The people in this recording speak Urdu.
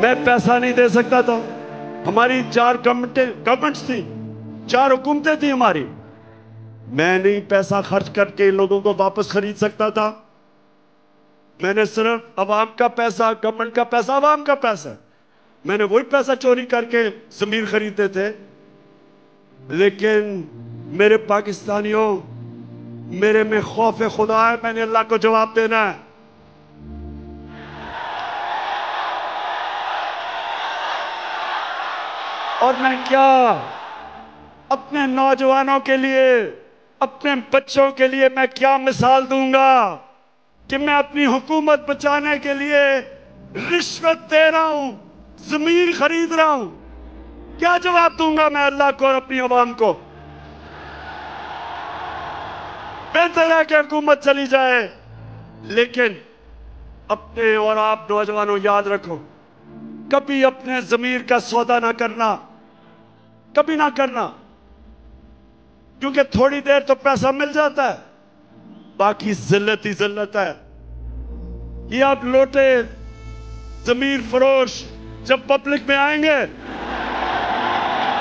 میں پیسہ نہیں دے سکتا تھا۔ ہماری چار گورنمنٹس تھی چار حکومتیں تھی ہماری۔ میں نہیں پیسہ خرچ کر کے لوگوں کو واپس خرید سکتا تھا۔ میں نے صرف عوام کا پیسہ گورنمنٹ کا پیسہ، عوام کا پیسہ۔ میں نے وہی پیسہ چوری کر کے زمین خریدتے تھے۔ لیکن میرے پاکستانیوں، میرے میں خوف خدا ہے، میں نے اللہ کو جواب دینا ہے۔ اور میں کیا اپنے نوجوانوں کے لیے، اپنے بچوں کے لیے میں کیا مثال دوں گا کہ میں اپنی حکومت بچانے کے لیے رشوت دے رہا ہوں، زمین خرید رہا ہوں۔ کیا جواب دوں گا میں اللہ کو اور اپنی عوام کو؟ بہتر ہے کہ حکومت چلی جائے، لیکن اپنے اور آپ نوجوانوں یاد رکھو، کبھی اپنے ضمیر کا سودا نہ کرنا۔ کبھی نہ کرنا۔ کیونکہ تھوڑی دیر تو پیسہ مل جاتا ہے۔ باقی ذلت ہی ذلت ہے۔ یہ آپ لوٹے، ضمیر فروش جب پبلک میں آئیں گے